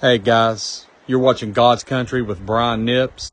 Hey guys, you're watching God's Country with Brian Nipps.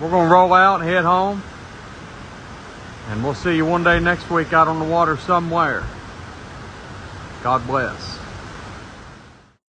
We're going to roll out and head home. And we'll see you one day next week out on the water somewhere. God bless.